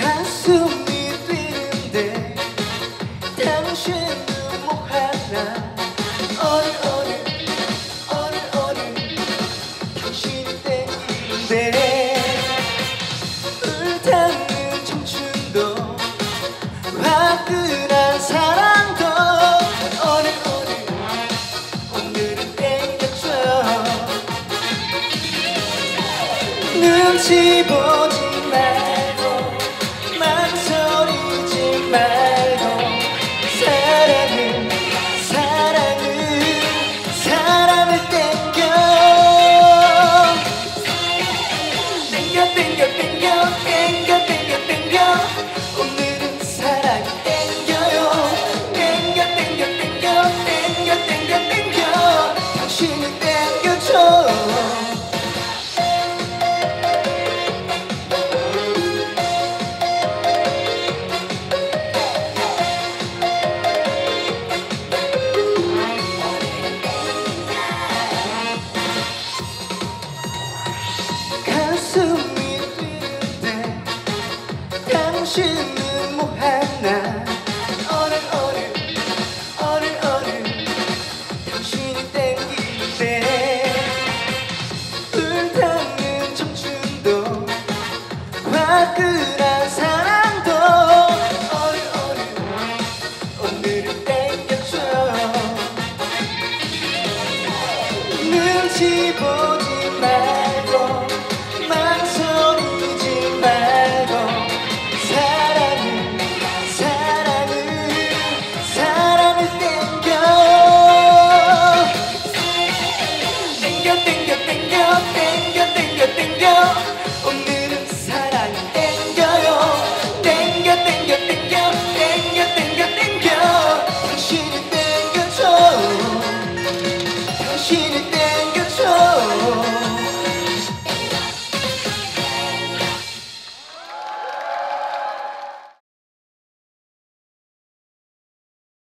가슴 눈치 보지 말고 망설이지 말고 사랑을 사랑을 사랑을 땡겨. 땡겨 땡겨 땡겨 땡겨 땡겨 당신은 뭐 하나 어른 어른 어른 어른 당신이 땡기는데 불타는 청춘도 화끈한 nothing, nothing.